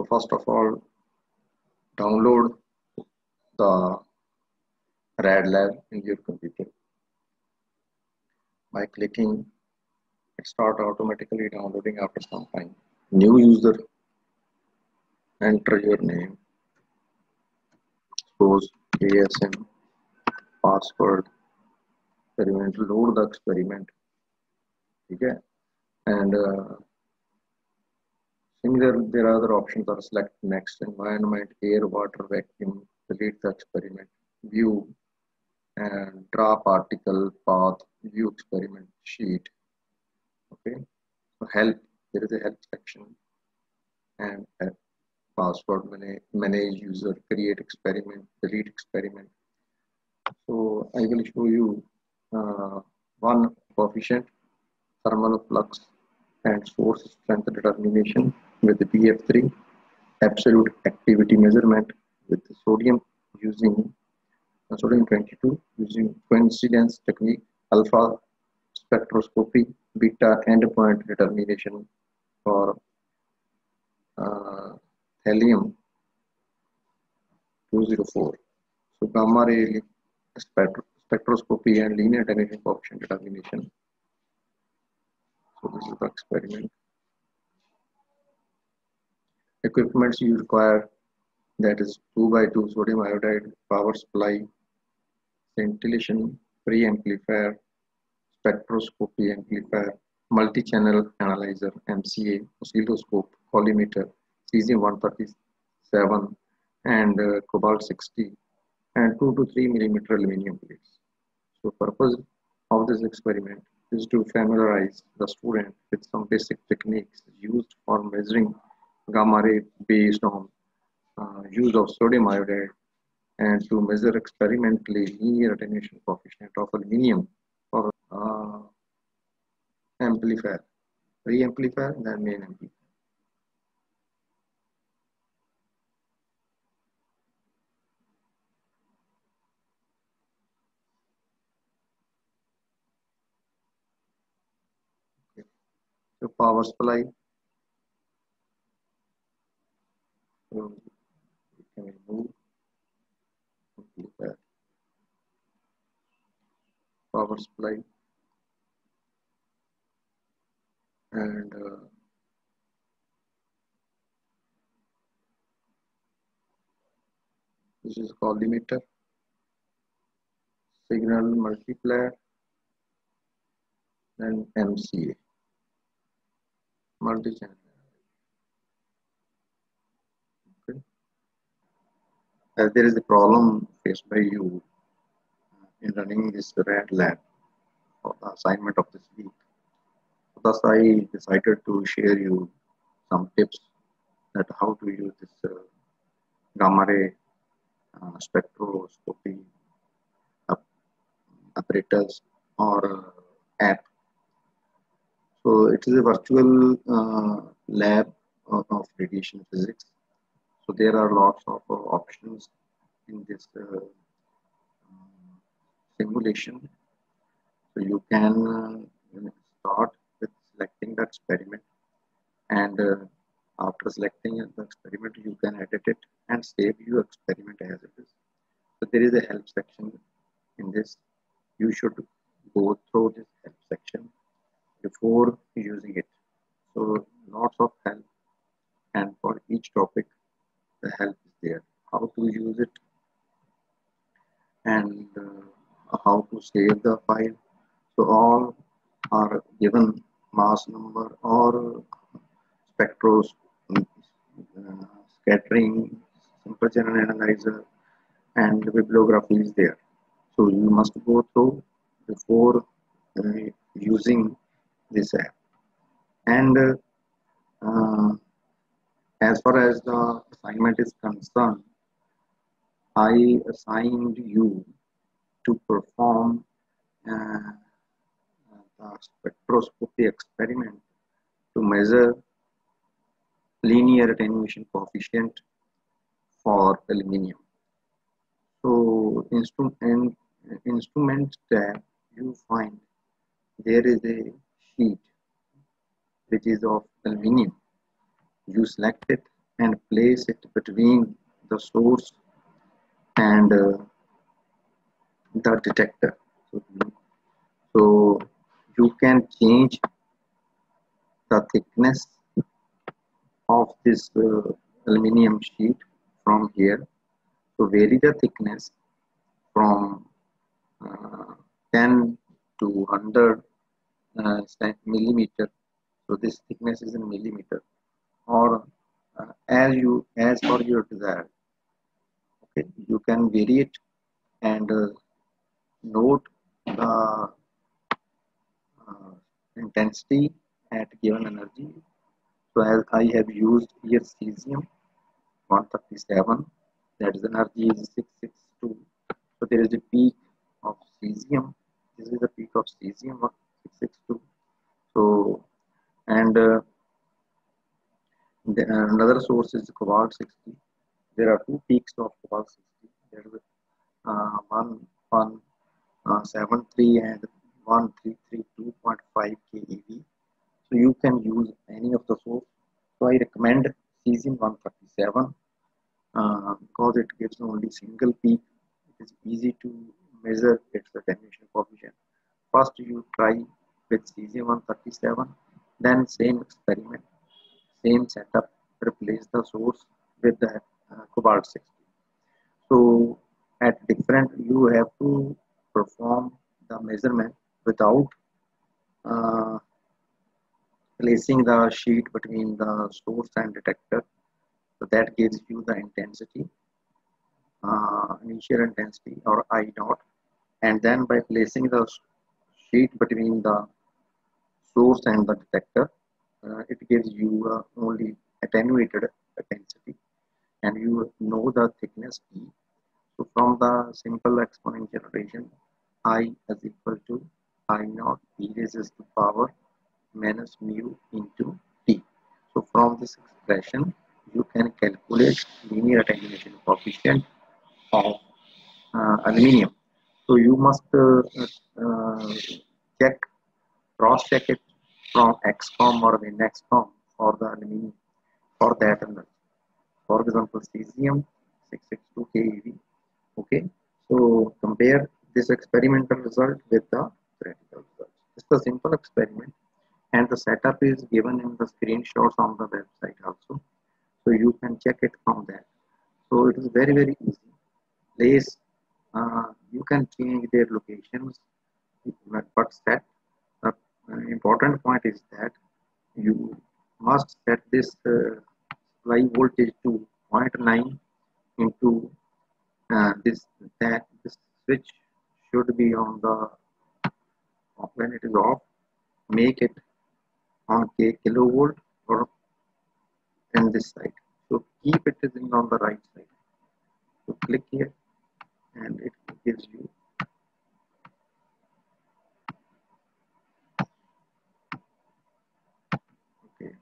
So first of all, download the RAD lab in your computer by clicking it start automatically downloading after some time. New user, enter your name, suppose ASM, password, experiment, load the experiment. Okay, and uh, similar there are other options are select next environment, air, water, vacuum, delete the experiment, view, and draw particle path, view experiment sheet. Okay, so help, there is a help section and password manage, manage user, create experiment, delete experiment. So I will show you uh, one coefficient, thermal flux and source strength determination with the BF3, absolute activity measurement with the sodium using uh, sodium 22 using coincidence technique, alpha spectroscopy, beta endpoint determination for uh, thallium 204. So gamma ray spectroscopy and linear attenuation coefficient determination. So this is the experiment. Equipments you require that is 2 by 2 sodium iodide power supply, scintillation pre-amplifier spectroscopy amplifier, multi-channel analyzer, MCA, oscilloscope, collimator, cesium-137 and uh, cobalt-60 and 2 to 3 millimeter aluminum plates. So purpose of this experiment is to familiarize the student with some basic techniques used for measuring gamma ray based on uh, use of sodium iodide and to measure experimentally linear attenuation coefficient of aluminum for uh, amplifier, pre-amplifier, then main amplifier. So power supply. So we can remove amplifier. Power supply. And uh, this is collimator. Signal multiplier and MCA multi-channel. Okay. As there is a problem faced by you in running this RAD lab for the assignment of this week, thus I decided to share you some tips that how to use this uh, gamma ray uh, spectroscopy apparatus or uh, app so it is a virtual uh, lab of, radiation physics. So there are lots of uh, options in this uh, simulation. So you can uh, start with selecting the experiment and uh, after selecting the experiment you can edit it and save your experiment as it is. So there is a help section in this. You should go through this help section before using it. So lots of help and for each topic the help is there. How to use it and uh, how to save the file. So all are given mass number or spectros, uh, scattering, simple channel analyzer and bibliography is there. So you must go through before uh, using this app and uh, as far as the assignment is concerned i assigned you to perform uh, the spectroscopy experiment to measure linear attenuation coefficient for aluminium so instrument instrument tab you find there is a sheet which is of aluminium. You select it and place it between the source and uh, the detector. So, you can change the thickness of this uh, aluminum sheet from here so vary the thickness from uh, 10 to 100 uh, millimeter. So this thickness is in millimeter or uh, as you as per your desire. Okay? You can vary it and uh, note the uh, intensity at given energy. So as I have used here cesium 137 that is energy is 662 so there is a peak of cesium. This is the peak of cesium 662 so and uh, the, another source is cobalt 60 there are two peaks of cobalt 60 there is uh, one uh, 73 and 1332.5 keV so you can use any of the source. So I recommend cesium 137 uh, because it gives only single peak. It is easy to measure its attenuation coefficient. First you try with cesium 137 then same experiment same setup replace the source with the uh, cobalt 60 so at different you have to perform the measurement without uh, placing the sheet between the source and detector. So that gives you the intensity uh, initial intensity or I naught. And then by placing the sheet between the source and the detector uh, it gives you uh, only attenuated intensity and you know the thickness E so from the simple exponential notation I is equal to I naught e raised to power minus mu into t. So from this expression you can calculate linear attenuation coefficient of uh, aluminium. So you must uh, uh, check cross check it from XCOM or the WinXCOM for the aluminum for that energy. For example, cesium 662 keV. Okay, so compare this experimental result with the theoretical result. It's a simple experiment, and the setup is given in the screenshots on the website also. So you can check it from there. So it is very very easy. Place uh, you can change their locations, but set uh, important point is that you must set this uh, supply voltage to 0.9 into uh, this that this switch should be on the when it is off make it on k kilovolt or in this side. So keep it on the right side. So click here and it gives you okay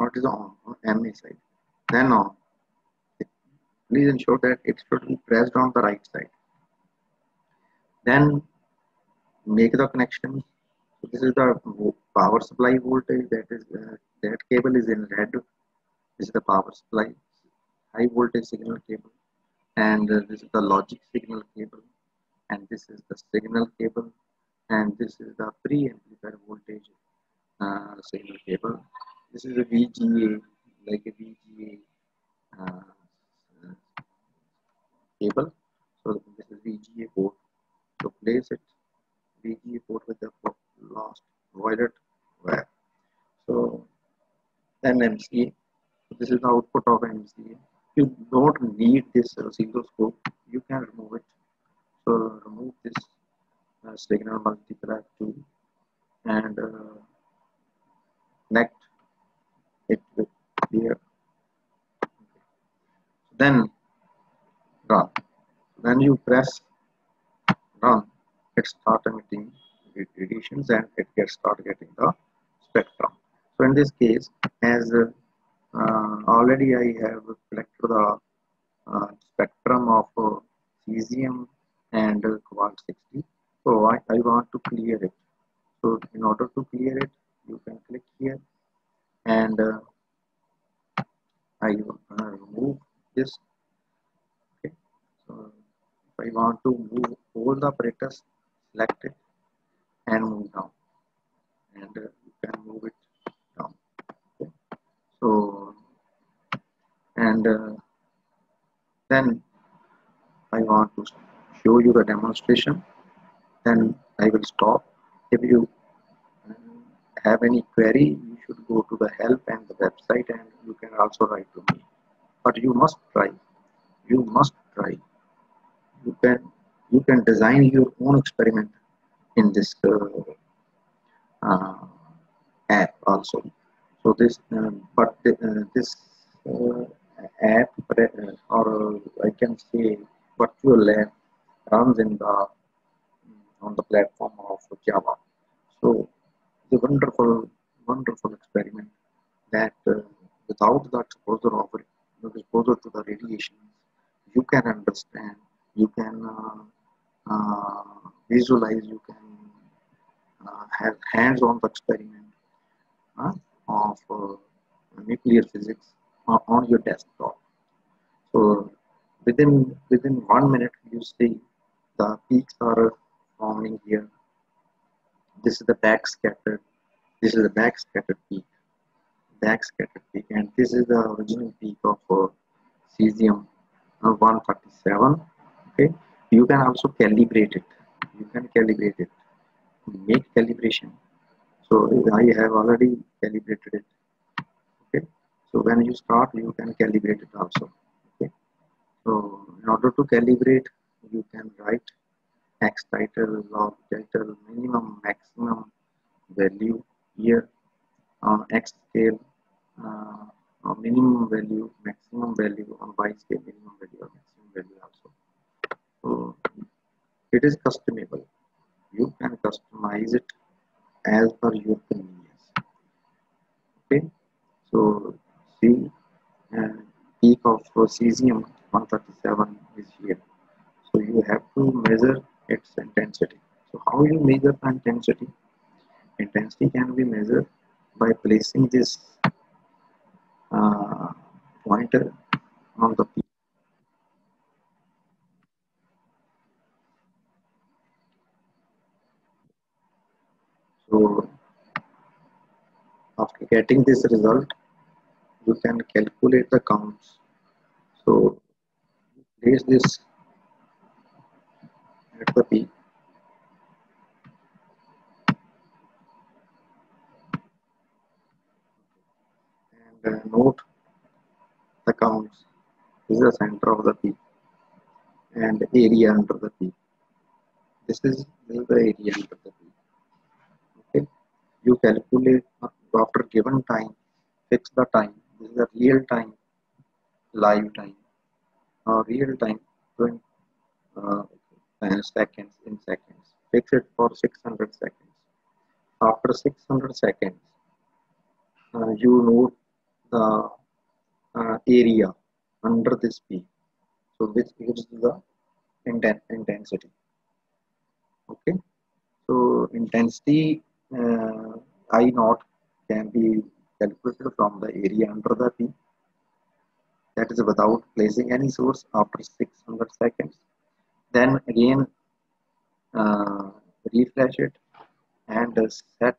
now it is on on MA side. Then on please ensure that it should be pressed on the right side. Then make the connection. So this is the power supply voltage that is uh, that cable is in red. This is the power supply. High voltage signal cable. And uh, this is the logic signal cable. And this is the signal cable. And this is the pre-amplifier voltage uh, signal cable this is a VGA like a VGA uh, cable. So this is VGA port. So place it VGA port with the last violet wire. So then MCA so this is the output of MCA you don't need this oscilloscope you can remove it. So remove this uh, signal multiplier too and uh, it with here then run. When you press run. It start emitting radiations and it gets start getting the spectrum. So in this case as uh, already I have collected the uh, spectrum of uh, cesium and cobalt 60 so I, I want to clear it. So in order to clear it you can click here and uh, I uh, remove this. Okay. So if I want to move all the operators select it and move down. And uh, you can move it down. Okay. So and uh, then I want to show you the demonstration. Then I will stop. If you have any query should go to the help and the website and you can also write to me. But you must try. You must try. You can you can design your own experiment in this uh, uh, app also. So this uh, but uh, this uh, app uh, or I can say virtual lab runs in the on the platform of Java. So the wonderful, wonderful experiment that uh, without that exposure of exposure to the radiation, you can understand, you can uh, uh, visualize, you can uh, have hands-on the experiment of uh, nuclear physics on your desktop. So within within one minute, you see the peaks are forming here. This is the backscattered. This is the backscattered peak. Backscattered peak, and this is the original peak of uh, cesium uh, 137. Okay, you can also calibrate it. You can calibrate it. Make calibration. So I have already calibrated it. Okay, so when you start, you can calibrate it also. Okay, so in order to calibrate, you can write x title log title minimum maximum value here on x scale uh, minimum value maximum value on y scale minimum value or maximum value also. So it is customizable you can customize it as per your convenience. Okay? So see uh, peak of cesium 137 is here. So you have to measure its intensity. So how you measure the intensity? Intensity can be measured by placing this uh, pointer on the peak. So after getting this result, you can calculate the counts. So place this at the peak. And uh, note the counts. Is the center of the peak and area under the peak. This is, the area under the peak. Okay, you calculate after given time, fix the time. This is the real time, live time, or real time. 20, uh, seconds in seconds. Fix it for 600 seconds. After 600 seconds, uh, you note the uh, area under this peak. So this gives the inten intensity. Okay. So intensity uh, I naught can be calculated from the area under the peak. That is without placing any source after 600 seconds then again uh, refresh it and set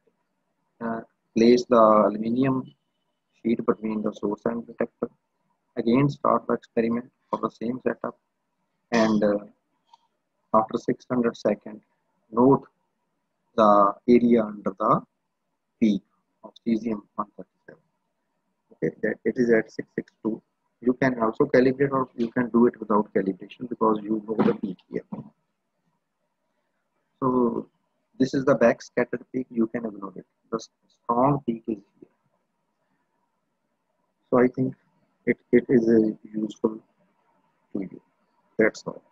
uh, place the aluminium sheet between the source and detector again start the experiment for the same setup. And uh, after 600 seconds note the area under the peak of cesium 137 okay that it is at 662 you can also calibrate or you can do it without calibration because you know the peak here. So this is the back scattered peak. You can ignore it. The strong peak is so i think it, it is useful to you that's all